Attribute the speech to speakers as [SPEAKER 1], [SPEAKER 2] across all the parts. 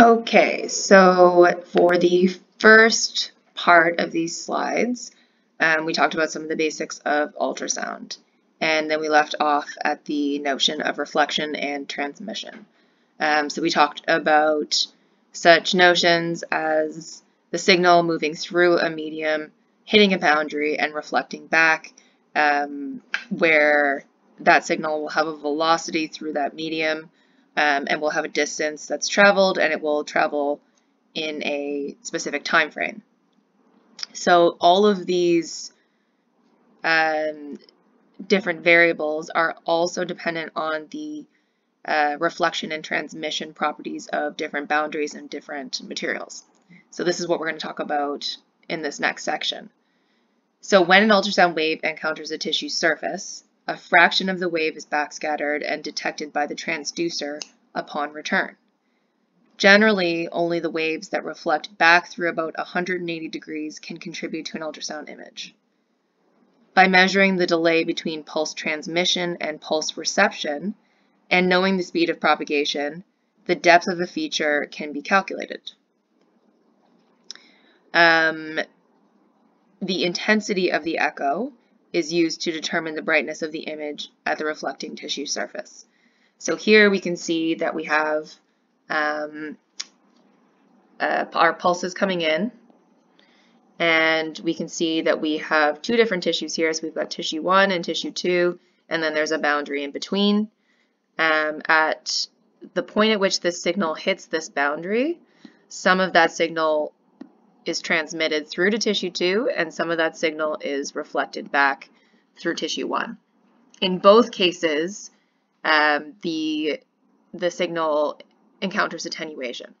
[SPEAKER 1] Okay, so for the first part of these slides, um, we talked about some of the basics of ultrasound, and then we left off at the notion of reflection and transmission. Um, so we talked about such notions as the signal moving through a medium, hitting a boundary, and reflecting back, um, where that signal will have a velocity through that medium, um, and will have a distance that's traveled and it will travel in a specific time frame. So all of these um, different variables are also dependent on the uh, reflection and transmission properties of different boundaries and different materials. So this is what we're going to talk about in this next section. So when an ultrasound wave encounters a tissue surface, a fraction of the wave is backscattered and detected by the transducer upon return. Generally, only the waves that reflect back through about 180 degrees can contribute to an ultrasound image. By measuring the delay between pulse transmission and pulse reception, and knowing the speed of propagation, the depth of a feature can be calculated. Um, the intensity of the echo is used to determine the brightness of the image at the reflecting tissue surface. So here we can see that we have um, uh, our pulses coming in and we can see that we have two different tissues here. So we've got tissue 1 and tissue 2 and then there's a boundary in between. Um, at the point at which this signal hits this boundary, some of that signal is transmitted through to tissue 2 and some of that signal is reflected back through tissue 1. In both cases, um, the, the signal encounters attenuation.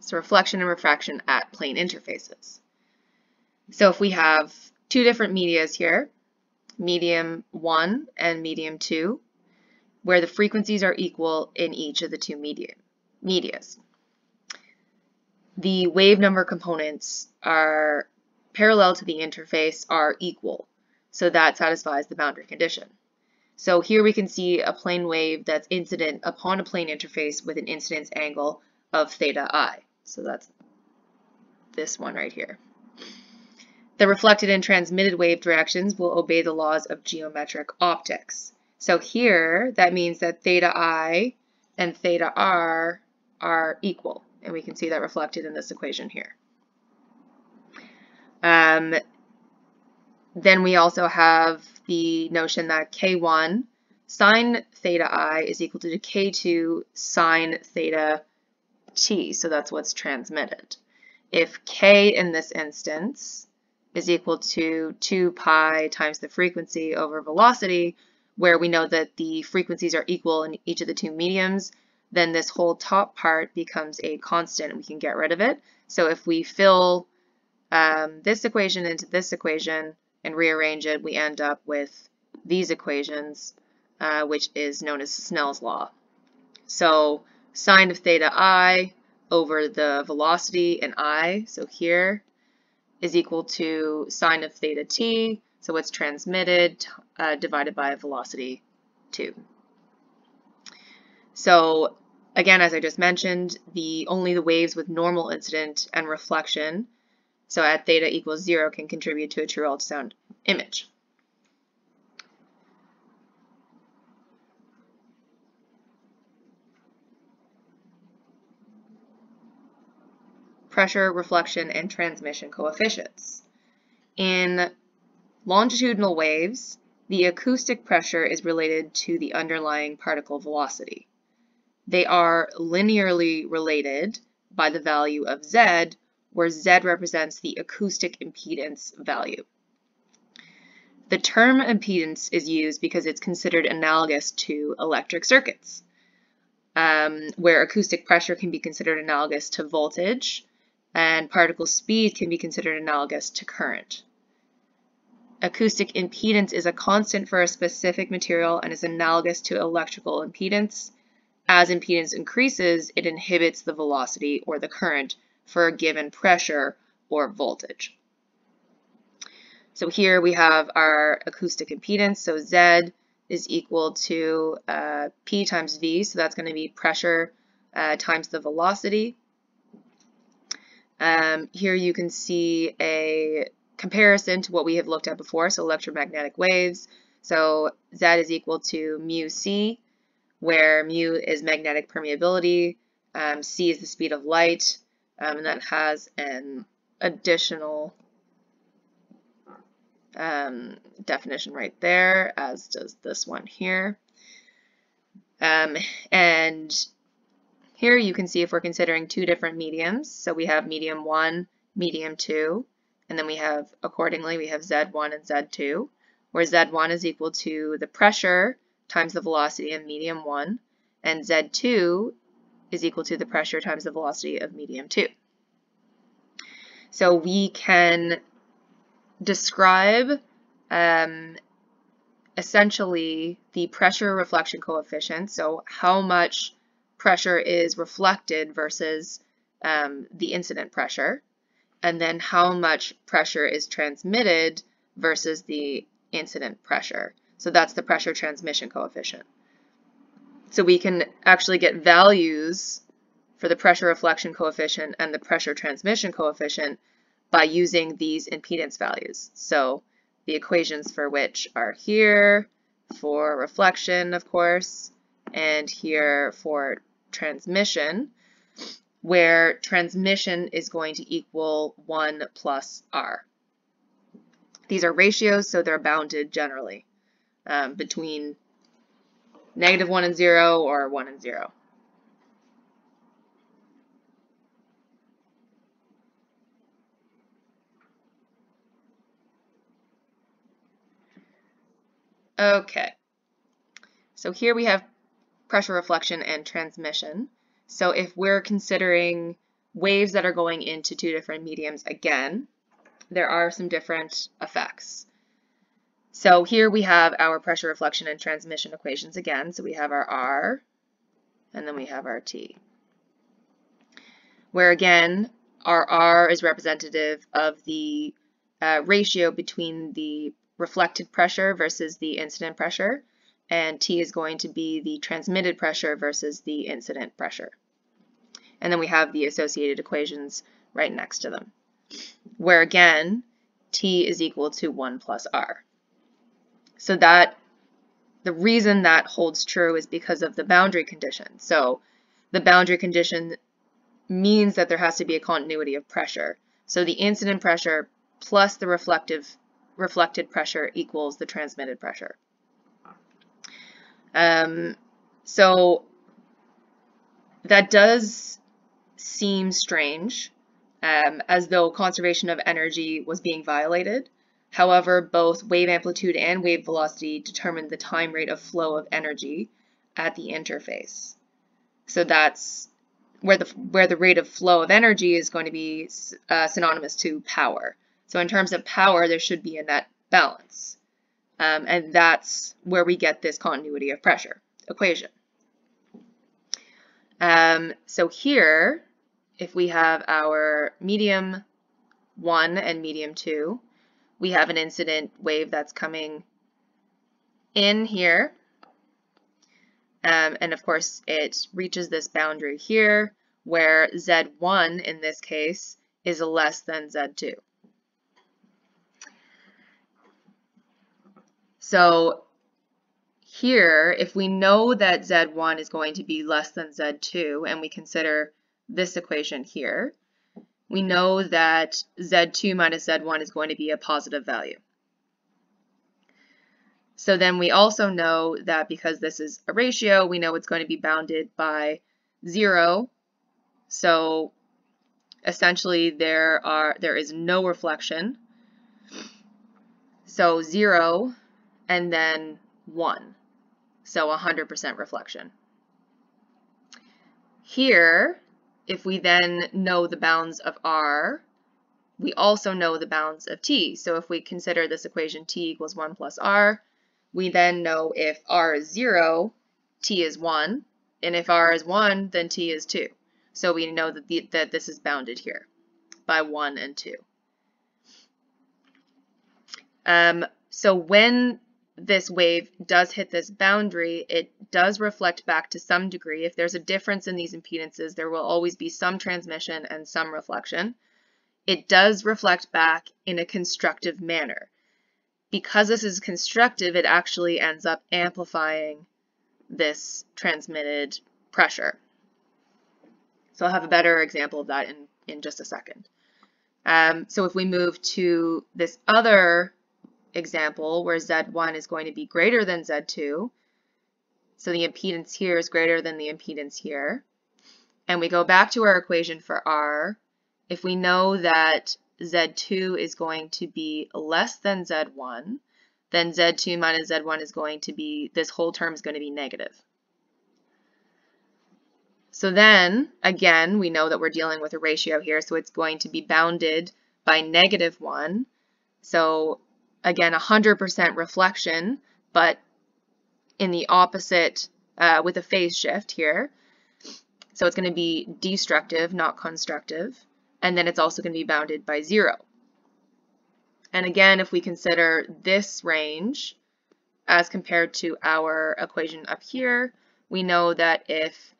[SPEAKER 1] So reflection and refraction at plane interfaces. So if we have two different medias here, medium 1 and medium 2, where the frequencies are equal in each of the two media, medias. The wave number components are parallel to the interface are equal, so that satisfies the boundary condition. So here we can see a plane wave that's incident upon a plane interface with an incidence angle of theta i. So that's this one right here. The reflected and transmitted wave directions will obey the laws of geometric optics. So here, that means that theta i and theta r are equal, and we can see that reflected in this equation here. Um, then we also have the notion that k1 sine theta i is equal to k2 sine theta t, so that's what's transmitted. If k in this instance is equal to 2 pi times the frequency over velocity, where we know that the frequencies are equal in each of the two mediums, then this whole top part becomes a constant we can get rid of it. So if we fill um, this equation into this equation and rearrange it, we end up with these equations, uh, which is known as Snell's law. So sine of theta i over the velocity in i, so here is equal to sine of theta t, so it's transmitted uh, divided by velocity 2. So again, as I just mentioned, the only the waves with normal incident and reflection, so at theta equals 0, can contribute to a true ultrasound image. Pressure, reflection, and transmission coefficients. In longitudinal waves, the acoustic pressure is related to the underlying particle velocity. They are linearly related by the value of Z, where Z represents the acoustic impedance value. The term impedance is used because it's considered analogous to electric circuits, um, where acoustic pressure can be considered analogous to voltage, and particle speed can be considered analogous to current. Acoustic impedance is a constant for a specific material and is analogous to electrical impedance. As impedance increases, it inhibits the velocity or the current for a given pressure or voltage. So here we have our acoustic impedance. So Z is equal to uh, P times V. So that's going to be pressure uh, times the velocity. Um, here you can see a comparison to what we have looked at before, so electromagnetic waves. So Z is equal to mu C, where mu is magnetic permeability, um, C is the speed of light, um, and that has an additional um, definition right there, as does this one here. Um, and here you can see if we're considering two different mediums. So we have medium 1, medium 2, and then we have, accordingly, we have Z1 and Z2, where Z1 is equal to the pressure times the velocity of medium 1, and Z2 is equal to the pressure times the velocity of medium 2. So we can describe um, essentially the pressure reflection coefficient, so how much pressure is reflected versus um, the incident pressure, and then how much pressure is transmitted versus the incident pressure. So that's the pressure transmission coefficient. So we can actually get values for the pressure reflection coefficient and the pressure transmission coefficient by using these impedance values. So the equations for which are here for reflection, of course, and here for transmission, where transmission is going to equal 1 plus r. These are ratios, so they're bounded generally um, between negative 1 and 0 or 1 and 0. Okay, so here we have pressure reflection and transmission. So if we're considering waves that are going into two different mediums again, there are some different effects. So here we have our pressure reflection and transmission equations again. So we have our R, and then we have our T. Where again, our R is representative of the uh, ratio between the reflected pressure versus the incident pressure, and T is going to be the transmitted pressure versus the incident pressure. And then we have the associated equations right next to them, where again, T is equal to 1 plus R. So that the reason that holds true is because of the boundary condition. So the boundary condition means that there has to be a continuity of pressure. So the incident pressure plus the reflective reflected pressure equals the transmitted pressure. Um, so that does seem strange, um, as though conservation of energy was being violated. However, both wave amplitude and wave velocity determine the time rate of flow of energy at the interface. So that's where the, where the rate of flow of energy is going to be uh, synonymous to power. So in terms of power, there should be a net balance. Um, and that's where we get this continuity of pressure equation. Um, so here, if we have our medium 1 and medium 2, we have an incident wave that's coming in here. Um, and of course, it reaches this boundary here where Z1 in this case is less than Z2. So here, if we know that Z1 is going to be less than Z2, and we consider this equation here, we know that Z2 minus Z1 is going to be a positive value. So then we also know that because this is a ratio, we know it's going to be bounded by 0. So essentially there are there is no reflection. So 0 and then 1. So 100% reflection. Here, if we then know the bounds of r, we also know the bounds of t. So if we consider this equation t equals 1 plus r, we then know if r is 0, t is 1, and if r is 1, then t is 2. So we know that, the, that this is bounded here by 1 and 2. Um, so when this wave does hit this boundary, it does reflect back to some degree. If there's a difference in these impedances, there will always be some transmission and some reflection. It does reflect back in a constructive manner. Because this is constructive, it actually ends up amplifying this transmitted pressure. So I'll have a better example of that in, in just a second. Um, so if we move to this other example where Z1 is going to be greater than Z2, so the impedance here is greater than the impedance here, and we go back to our equation for R, if we know that Z2 is going to be less than Z1, then Z2 minus Z1 is going to be, this whole term is going to be negative. So then, again, we know that we're dealing with a ratio here, so it's going to be bounded by negative 1. So again, 100% reflection, but in the opposite, uh, with a phase shift here. So it's going to be destructive, not constructive. And then it's also going to be bounded by 0. And again, if we consider this range as compared to our equation up here, we know that if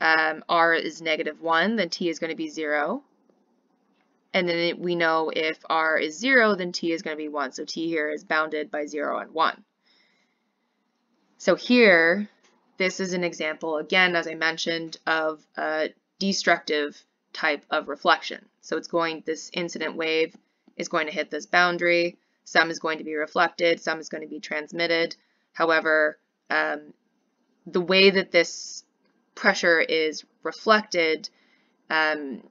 [SPEAKER 1] um, r is negative 1, then t is going to be 0. And then we know if r is 0, then t is going to be 1. So t here is bounded by 0 and 1. So here, this is an example, again, as I mentioned, of a destructive type of reflection. So it's going, this incident wave is going to hit this boundary. Some is going to be reflected, some is going to be transmitted. However, um, the way that this pressure is reflected, um,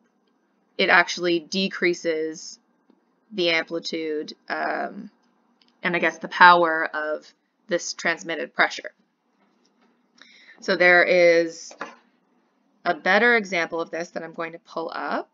[SPEAKER 1] it actually decreases the amplitude um, and I guess the power of this transmitted pressure. So there is a better example of this that I'm going to pull up.